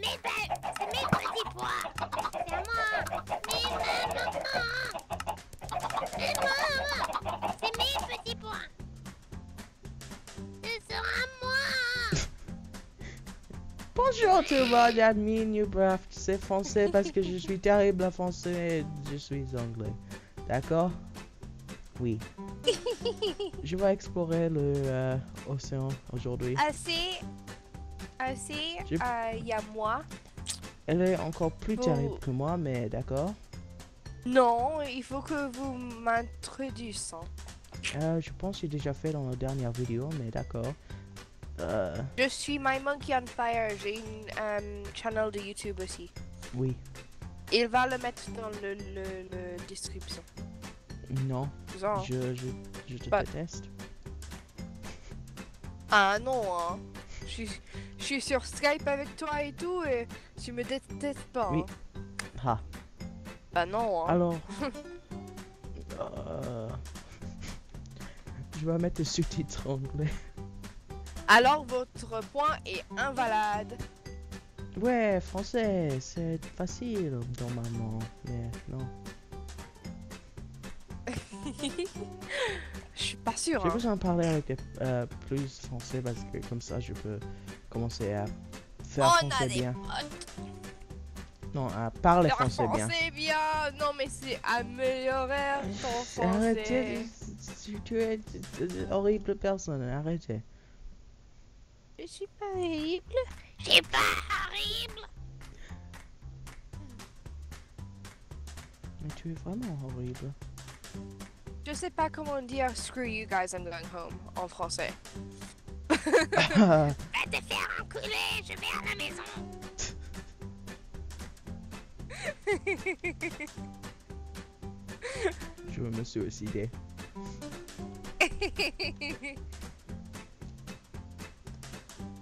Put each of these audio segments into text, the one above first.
mes, c'est mes petits pois. C'est à moi. Mais maman. Mais maman. C'est mes petits pois. Ce sera moi. Bonjour tout le monde, admin Newcraft. C'est français parce que je suis terrible en français je suis anglais. D'accord Oui. Je vais explorer le euh, aujourd'hui. Assez. J'ai- euh, Il y a moi. Elle est encore plus Vous- terrible que moi, mais d'accord. Non, il faut que vous m'introduisez. Euh, je pense que j'ai déjà fait dans la dernière vidéo, mais d'accord. Euh, Je suis My Monkey on Fire. J'ai une euh, channel de YouTube aussi. oui. Il va le mettre dans le, le, le description. Non, Genre. je, je, je te Pas- déteste. Ah non, hein. Je suis, suis sur Skype avec toi et tout et tu me détestes pas. Oui. hein. Ah, Bah non, hein. alors. euh, je vais mettre le sous-titre anglais. Alors votre point est invalide. Ouais, français, c'est facile normalement, mais non. Je suis pas sûre. J'ai hein. besoin de parler avec euh, plus français parce que comme ça je peux commencer à faire On français bien. potes. Non, à parler Leur français bien. français bien. Non mais c'est améliorer ton Arrêtez, français. tu, tu es horrible personne, arrêtez. Je suis pas horrible. J'ai pas horrible. Mais tu es vraiment horrible. Je sais pas comment dire screw you guys I'm going home en français. Ah, je veux me suicider.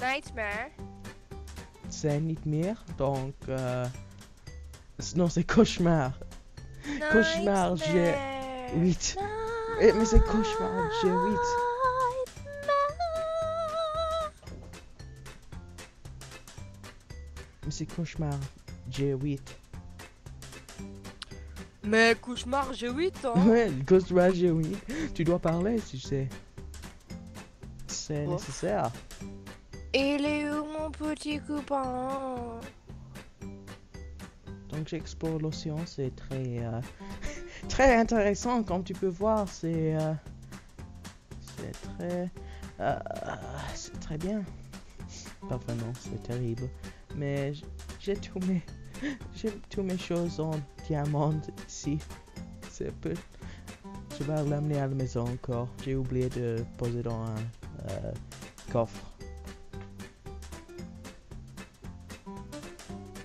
Nightmare. C'est nightmare, donc... Euh... Non, c'est cauchemar. Cauchemar, j'ai Nightmare. 8. Eh, mais c'est cauchemar, j'ai 8. Mais c'est cauchemar, j'ai 8. Mais cauchemar, j'ai 8 ans. Ouais, le cauchemar, j'ai 8. Tu dois parler, tu sais. C'est Oh. nécessaire. Il est où mon petit copain? Donc j'explore l'océan, c'est très euh, très intéressant comme tu peux voir, c'est euh, c'est très euh, c'est très bien. Pas vraiment, c'est terrible. Mais j'ai tous mes j'ai tous mes choses en diamant ici. C'est peu. Je vais l'amener à la maison encore. J'ai oublié de poser dans un euh, coffre.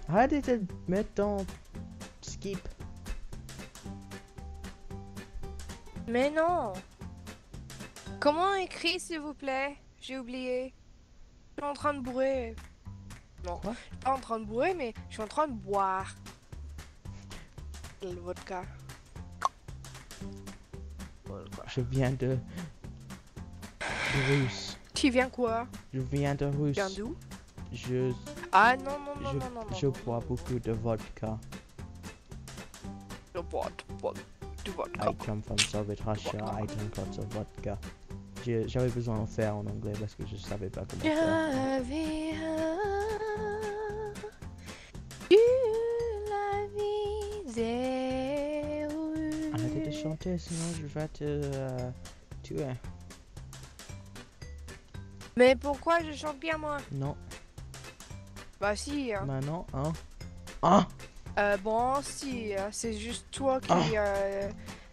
Arrêtez de mettre dans skip. Mais non Comment écrit s'il vous plaît? J'ai oublié. Je suis en train de bourrer. Non, Quoi? je suis pas en train de bourrer, mais je suis en train de boire. Le vodka. Je viens de, de Russe. Tu viens quoi? Je viens de Tu Russe. viens d'où? Je, Ah non, non, non, je, non, non, non. je bois beaucoup de vodka. Je bois du vodka. I come from Soviet Russia. I drink lots of vodka. J'avais besoin de faire en anglais parce que je savais pas comment faire. Chanter, sinon je vais te euh, tuer. Mais pourquoi je chante bien moi? Non, Bah si. hein. maintenant, hein. Ah Euh, bon, si. hein, C'est juste toi qui Ah. euh,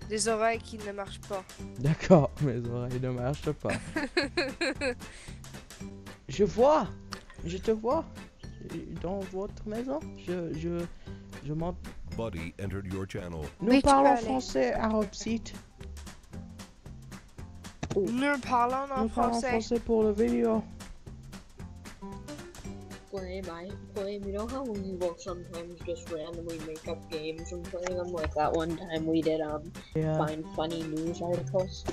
des oreilles qui ne marchent pas. D'accord, mes oreilles ne marchent pas. Je vois Je te vois Dans votre maison Je... Je... Je m'en... Buddy entered your channel. Nous parlons français à Hopsite. Nous parlons en Nous parlons français. français pour la vidéo. play, mate. Play. You know how we will sometimes just randomly make up games and play them? Like that one time we did um euh, find funny news articles.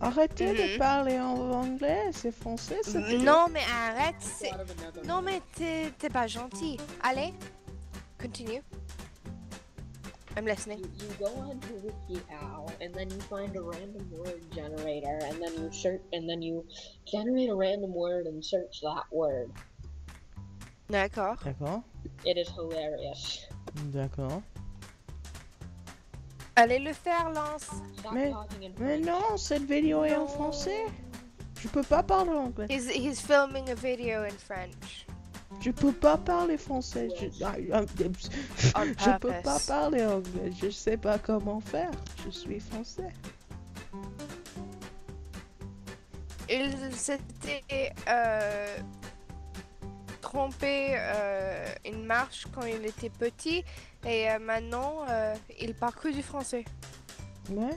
Arrêtez de Mhm. parler en anglais, c'est français, c'est Non, mais arrête. Non, mais t'es t'es pas gentil. Allez, continue. I'm listening. You, you go onto WikiHow and then you find a random word generator and then you search and then you generate a random word and search that word. D'accord. D'accord, It is hilarious. d'accord. Allez le faire, Lance. Mais- Mais non, cette vidéo est en français. Je peux pas parler anglais. He's, he's filming a video in French. Je peux pas parler français. Je, ah, ah, je peux pas parler anglais. Je sais pas comment faire. Je suis français. Il s'était euh, trompé euh, une marche quand il était petit et euh, maintenant euh, il parle que du français. Ouais.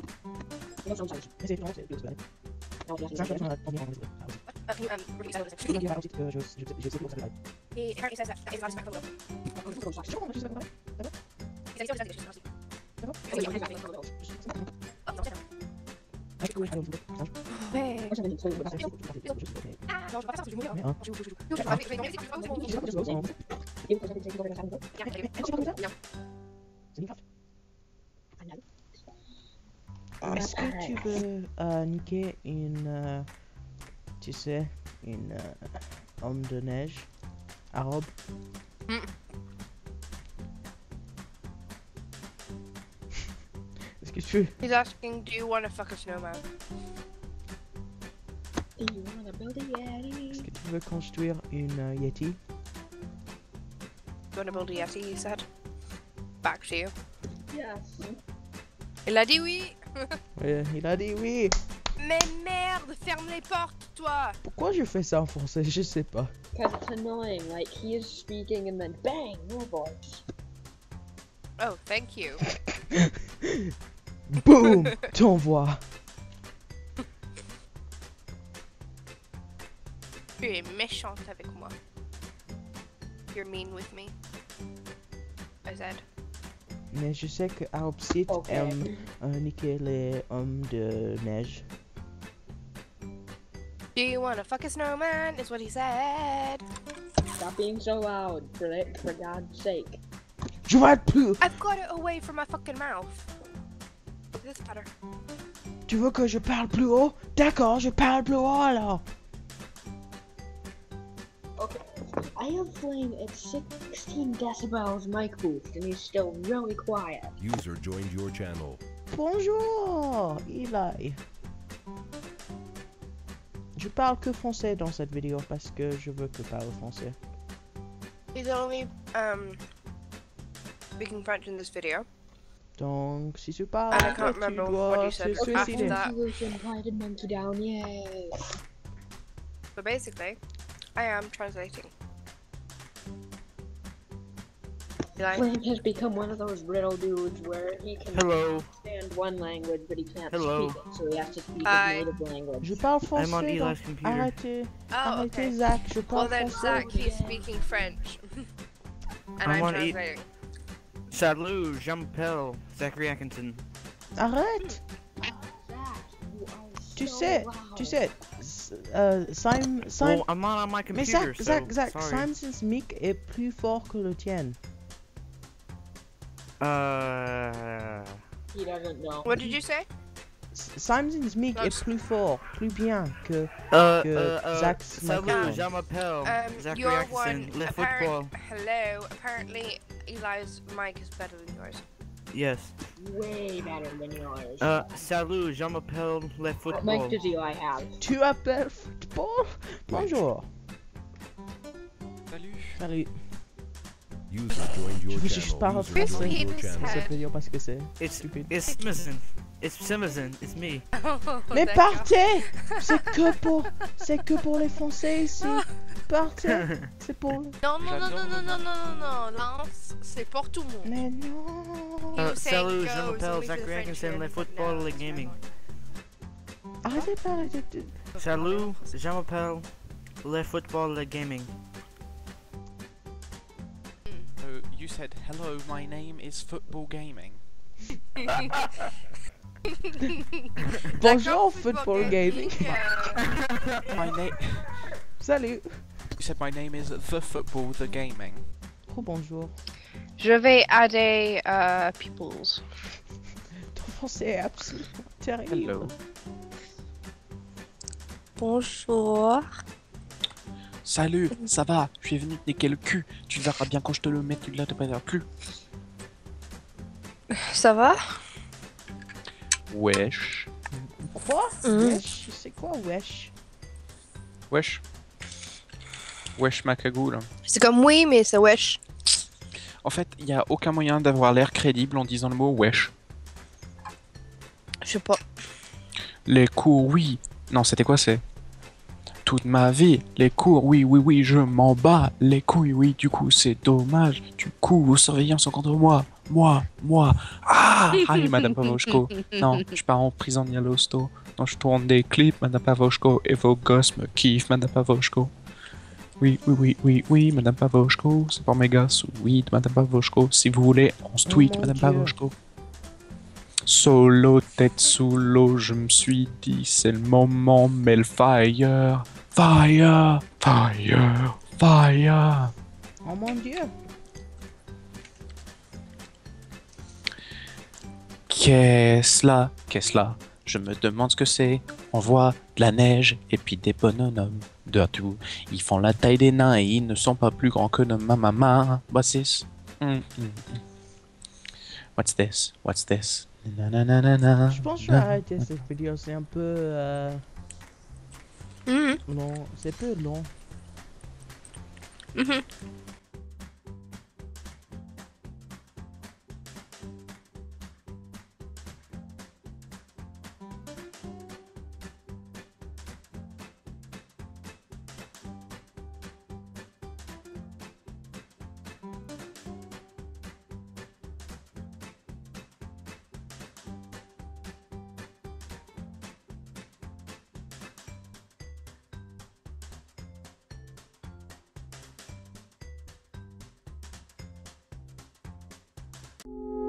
Can you Est-ce que tu veux euh, niquer une, euh, tu sais, une euh, homme de neige arabe Mm. Est-ce que tu veux? He's asking, do you want to fuck a snowman? Do you wanna build a Yeti? Est-ce que tu veux construire une euh, Yeti? You want to build a Yeti, he said. Back to you. Yes. Il a dit oui. Ouais, il a dit oui. Mais merde, ferme les portes, toi. Pourquoi je fais ça en français? Je sais pas. Cause it's annoying, like he is speaking and then bang, your voice. Oh, thank you. Boum T'envoies. Tu es méchante avec moi. You're mean with me. I said. Mais je sais que Arabsite Okay. aime euh, niquer les hommes de neige. Do you want to fuck a snowman? Is what he said. Stop being so loud, for for God's sake. Je vais être plus. I've got it away from my fucking mouth. This better. Tu veux que je parle plus haut D'accord, je parle plus haut alors. Okay. I am Flame at 16 decibels mic boost, and he's still really quiet. User joined your channel. Bonjour, Eli. Je parle que français dans cette vidéo parce que je veux que parle français. He's only um speaking French in this video. Donc, si tu parles, And I can't tu remember what you said te after that. Solution, quieted monkey down, yay! So basically, I am translating. Eli, Flame has become one of those riddle dudes where he can Hello, understand one language, but he can't Hello. speak it, so he has to speak Hi. his native language. Je parle I'm on français. Eli's donc computer. Arrêtez, oh, arrêtez, okay. Zach. Je Well parle then. Zach, he's speaking French, and I'm I'm, on E- translating. Salut, Jean-Paul, Zachary Atkinson. Arrête. Zach, you are Tu so sais, loud. tu sais, s- euh, Simon, Simon, Well, I'm not on my mais computer, Zach, so Zach, Zach, sorry. Simon's mic est plus fort que le tien. Uh, He doesn't know. What did you say? S- Simon's mic Non, est plus fort, plus bien que. uh, Que uh, uh, Zach's Salut, microphone. Jean-Paul, Um, Zachary your Atkinson, one. Le Football. Hello. Apparently, Eli's mic is better than yours. Yes. Way better than yours. Uh, salut, Jean-Paul, Le what mic does Eli have? Tu appelles football Bonjour. Salut. Salut. Je juste channel. pas channel. Ça veut dire parce que c'est It's stupide. it's Simmerson. It's me. Mais D'accord. partez C'est que pour... C'est que pour les Français ici. Partez C'est pour... Non, non, non, non, non, non, non, non, non, Lance, c'est pour tout le monde. Mais non salut, je m'appelle French les and football, it's gaming. Arrêtez pas, arrêtez. Salut, je m'appelle le football, le gaming. Said, hello, my name is Football Gaming. Bonjour, Football Gaming. My name. Salut You said my name is The Football, The Gaming. Oh bonjour. Je vais aider euh, Peoples. Ton français est absolument terrible. Hello. Bonjour. Salut, ça va? Je suis venu te niquer le cul. Tu verras bien quand je te le mets, tu ne te pas le cul. Ça va? Wesh. Quoi? Mhm. Wesh? C'est quoi wesh? Wesh. Wesh ma cagoule. C'est comme oui, mais c'est wesh. En fait, il n'y a aucun moyen d'avoir l'air crédible en disant le mot wesh. Je sais pas. Les cours, oui. Non, c'était quoi c'est? Toute ma vie, les cours, oui, oui, oui, je m'en bats. Les couilles, oui, du coup, c'est dommage. Du coup, vos surveillants sont contre moi. Moi, moi. Ah Aïe, Madame Pavoshko. Non, je pars en prison à l'hosto. Non, je tourne des clips, Madame Pavoshko, et vos gosses me kiffent, Madame Pavoshko. Oui, oui, oui, oui, oui, Madame Pavoshko, c'est pour mes gosses. Oui, Madame Pavoshko, si vous voulez, on se Oh tweet, mon Madame Dieu. Pavoshko. Solo, tête sous l'eau, je me suis dit, c'est le moment, mais le fire, fire, fire, fire. Oh mon dieu Qu'est-ce là? Qu'est-ce là? Je me demande ce que c'est. On voit de la neige et puis des bonhommes. De tout. Ils font la taille des nains et ils ne sont pas plus grands que nos mamans. What's this? Mm, mm, mm. What's this? What's this? Na, na, na, na, na, Je pense que je na. vais arrêter cette vidéo, c'est un peu... Euh, Mm-hmm. Non, c'est peu long. Mm-hmm. you